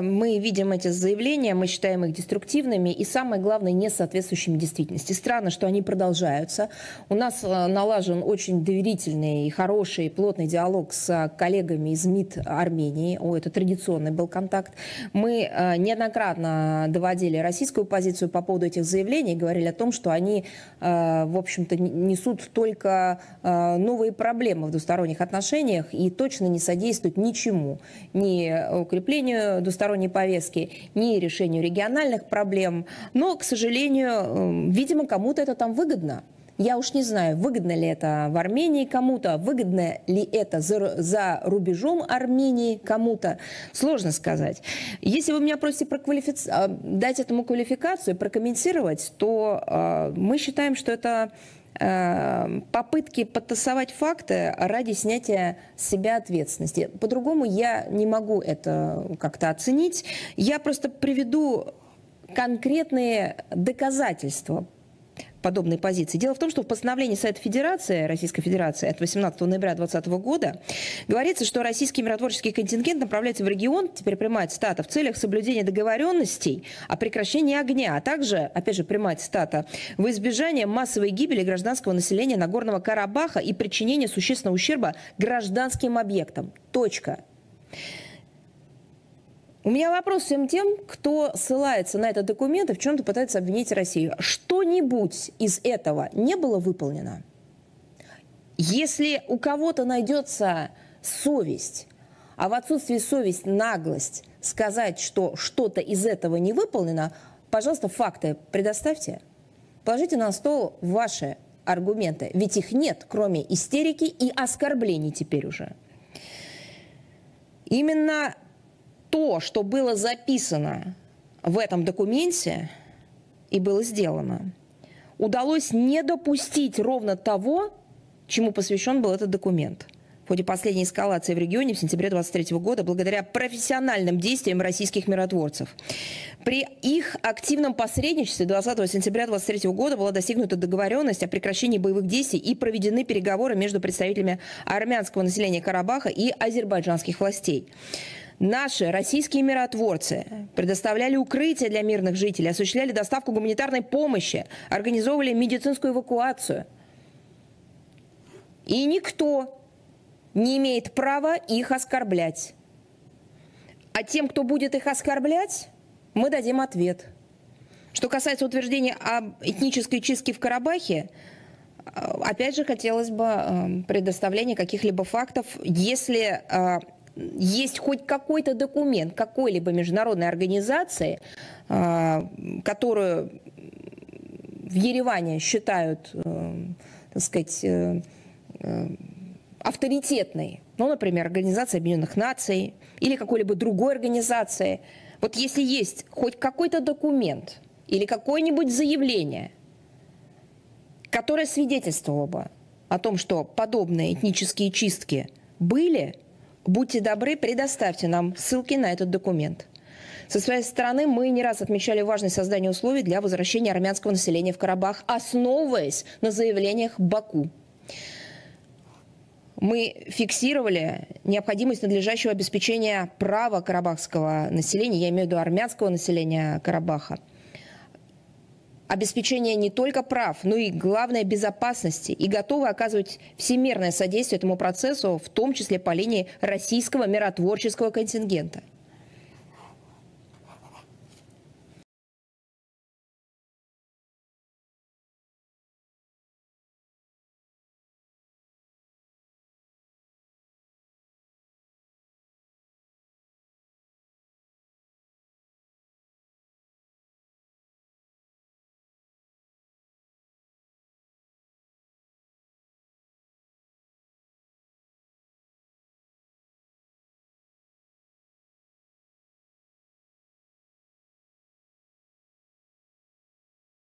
Мы видим эти заявления, мы считаем их деструктивными и, самое главное, не соответствующими действительности. Странно, что они продолжаются. У нас э, налажен очень доверительный, хороший, плотный диалог с коллегами из МИД Армении. О, это традиционный был контакт. Мы э, неоднократно доводили российскую позицию по поводу этих заявлений, говорили о том, что они, э, в общем-то, несут только новые проблемы в двусторонних отношениях и точно не содействуют ничему, ни укреплению двусторонней повестки, ни решению региональных проблем. Но, к сожалению, эм, видимо, кому-то это там выгодно. Я уж не знаю, выгодно ли это в Армении кому-то, выгодно ли это за, за рубежом Армении кому-то. Сложно сказать. Если вы меня просите проквалифици... А, дать этому квалификацию, прокомментировать, то э, мы считаем, что это Э, попытки подтасовать факты ради снятия себя ответственности. По-другому я не могу это как-то оценить. Я просто приведу конкретные доказательства подобной позиции. Дело в том, что в постановлении Совета Федерации, Российской Федерации от 18 ноября 2020 года говорится, что российский миротворческий контингент направляется в регион, теперь прямая цитата, в целях соблюдения договоренностей о прекращении огня, а также, опять же, прямая цитата, в избежание массовой гибели гражданского населения Нагорного Карабаха и причинения существенного ущерба гражданским объектам. Точка. У меня вопрос всем тем, кто ссылается на этот документ и в чем-то пытается обвинить Россию. Что-нибудь из этого не было выполнено? Если у кого-то найдется совесть, а в отсутствии совести наглость сказать, что что-то из этого не выполнено, пожалуйста, факты предоставьте. Положите на стол ваши аргументы, ведь их нет, кроме истерики и оскорблений теперь уже. Именно то, что было записано в этом документе и было сделано, удалось не допустить ровно того, чему посвящен был этот документ. В ходе последней эскалации в регионе в сентябре 2023 года благодаря профессиональным действиям российских миротворцев. При их активном посредничестве 20 сентября 2023 года была достигнута договоренность о прекращении боевых действий и проведены переговоры между представителями армянского населения Карабаха и азербайджанских властей. Наши российские миротворцы предоставляли укрытие для мирных жителей, осуществляли доставку гуманитарной помощи, организовывали медицинскую эвакуацию. И никто не имеет права их оскорблять. А тем, кто будет их оскорблять, мы дадим ответ. Что касается утверждения об этнической чистке в Карабахе, опять же, хотелось бы э, предоставления каких-либо фактов, если э, есть хоть какой-то документ какой-либо международной организации, а, которую в Ереване считают, э, так сказать, э, э, авторитетной, ну, например, Организация Объединенных Наций или какой-либо другой организации, вот если есть хоть какой-то документ или какое-нибудь заявление, которое свидетельствовало бы о том, что подобные этнические чистки были – Будьте добры, предоставьте нам ссылки на этот документ. Со своей стороны мы не раз отмечали важность создания условий для возвращения армянского населения в Карабах, основываясь на заявлениях Баку. Мы фиксировали необходимость надлежащего обеспечения права карабахского населения, я имею в виду армянского населения Карабаха, обеспечения не только прав, но и, главное, безопасности и готовы оказывать всемирное содействие этому процессу, в том числе по линии российского миротворческого контингента.